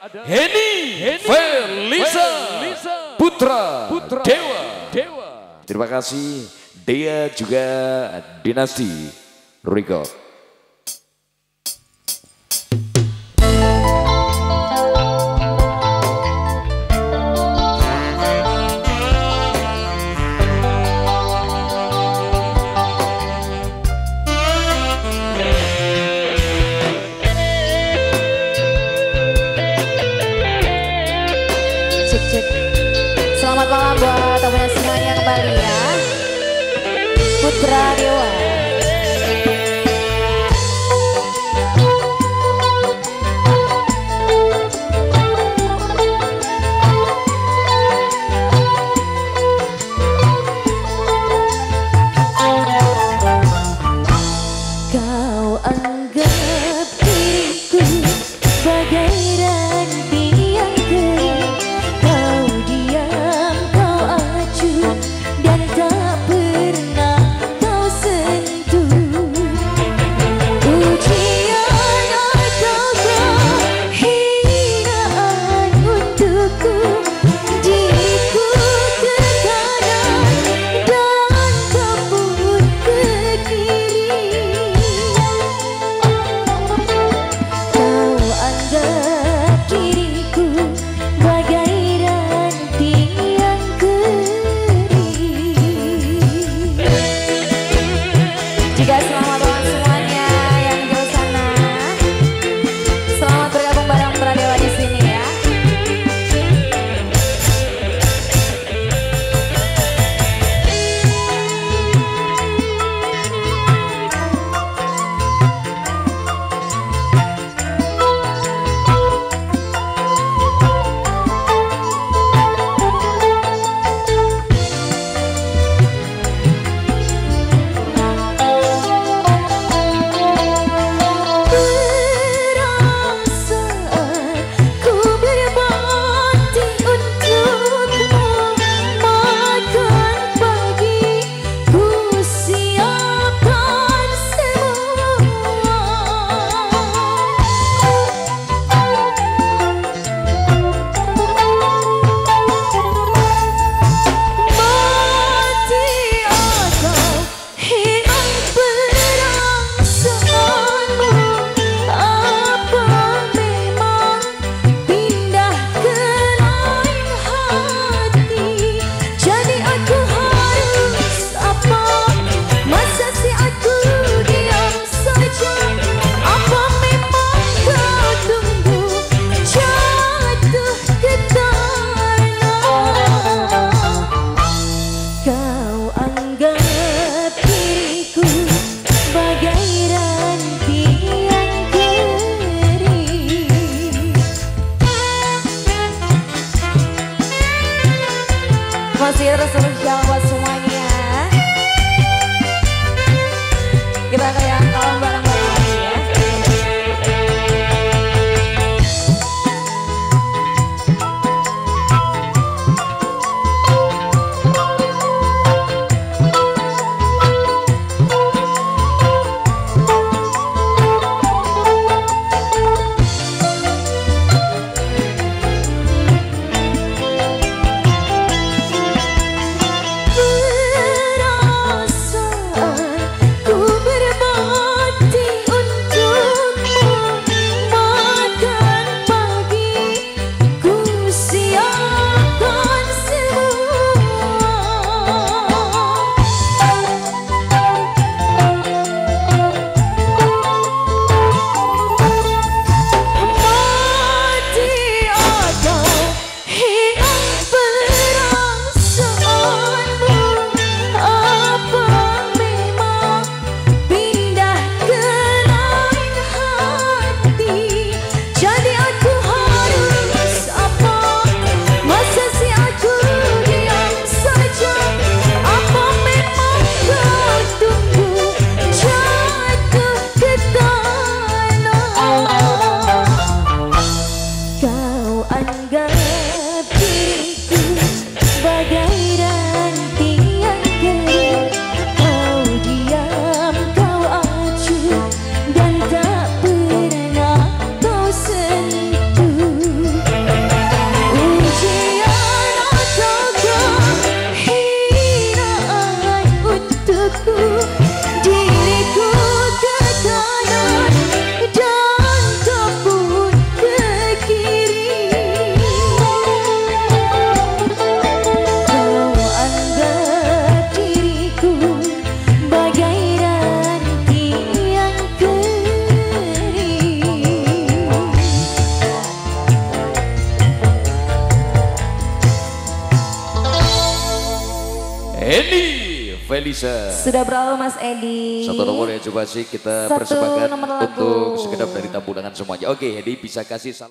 ada Heni, Heni Felisa, Felisa Putra, Putra Dewa. Dewa. Terima kasih. Dia juga Dinasti Record. cek cek selamat malam buat teman-teman semuanya kembali ya. Putra Dewa. piedras Hendy Felisa. Sudah berlalu Mas Edi. Satu nomor yang coba sih kita Satu persembahkan untuk sekedap dari tabungan semuanya. Oke, Hendy bisa kasih salam.